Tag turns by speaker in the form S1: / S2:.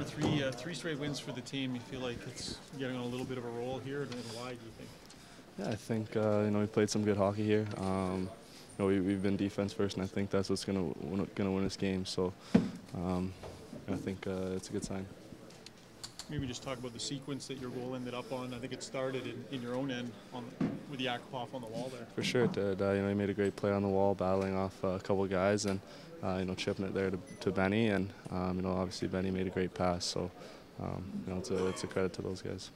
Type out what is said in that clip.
S1: Connor, three uh, three straight wins for the team. You feel like it's getting on a little bit of a roll here, and why do you think?
S2: Yeah, I think uh, you know we played some good hockey here. Um, you know we, we've been defense first, and I think that's what's gonna win, gonna win this game. So um, I think uh, it's a good sign.
S1: Maybe just talk about the sequence that your goal ended up on. I think it started in, in your own end on with Yakupov on the wall there.
S2: For sure, it did. Uh, you know, he made a great play on the wall, battling off a couple guys, and uh, you know, chipping it there to, to Benny, and um, you know, obviously Benny made a great pass. So, um, you know, it's a it's a credit to those guys.